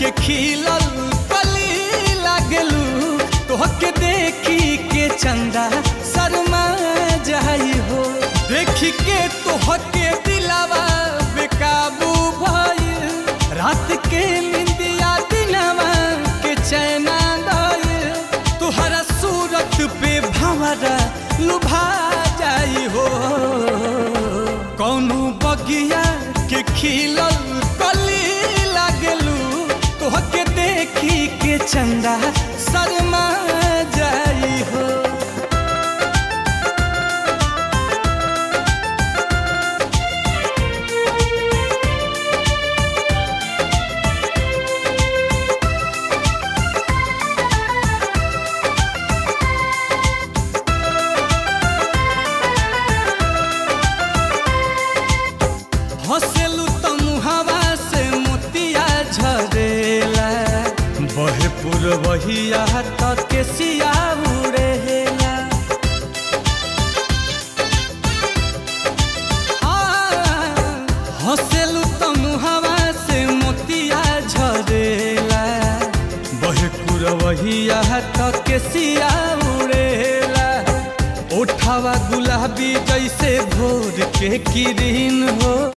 के खिलल कली लागलू। तोहके देखी के चंदा शर्मा जाई हो। देखी के तोहके दिलावा बेकाबू भइल रात के निंदिया दिनवा के चैना गइल तुहरा सूरत पे भंवरा लुभा जाई हो। कौनो बगिया के खिलल चंदा शर्मा जाई हो। पुरवहिया तक के सिया उड़ेला हंसेलू से मोतिया झरेला बहे पुरवहिया तक के सिया उड़ेला ओठावा गुलाबी जैसे भोर के किरीन हो।